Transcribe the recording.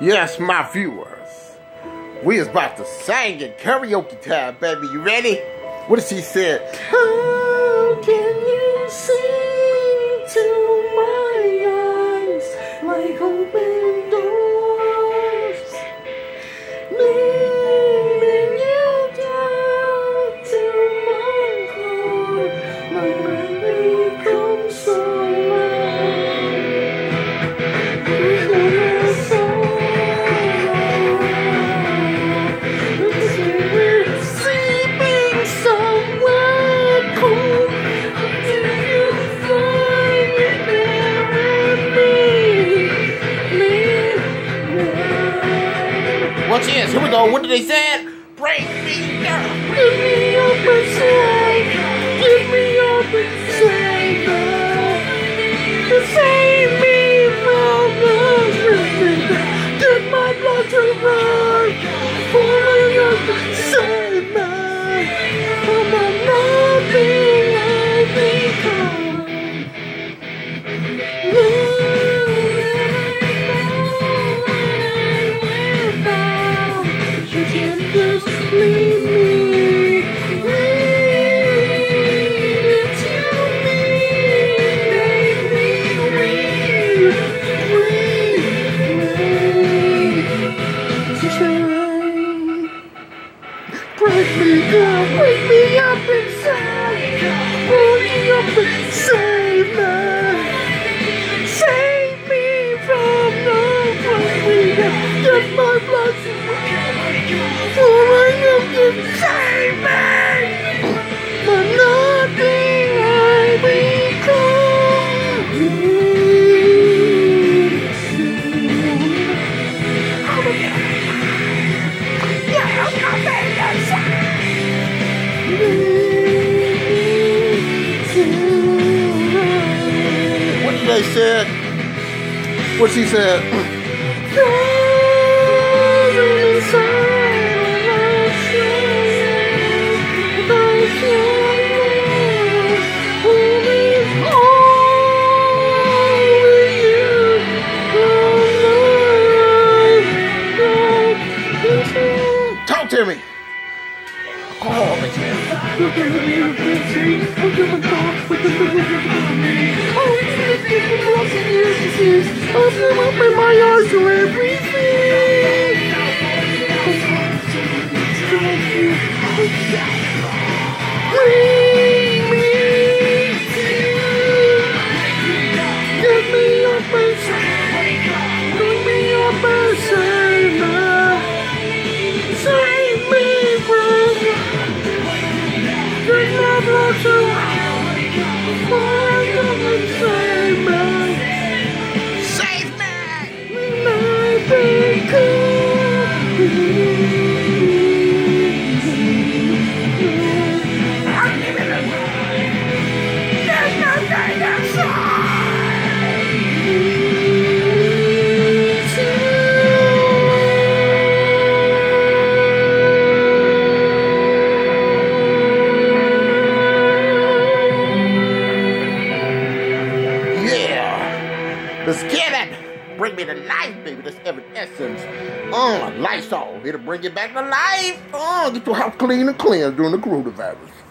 Yes, my viewers. We is about to sing in karaoke time, baby. You ready? What did she say? How can you to my eyes like Here we go. What did they say? Break me down. Break me down, break me up inside, break me up now. Save they said? What she said? Talk to me. Oh, man. Open up my eyes to everything. Bring Let's get it. Bring me to life, baby. That's Evanescence. Oh, uh, Lysol. It'll bring you back to life. Oh, get your house clean and cleansed during the coronavirus.